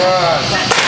Obrigado.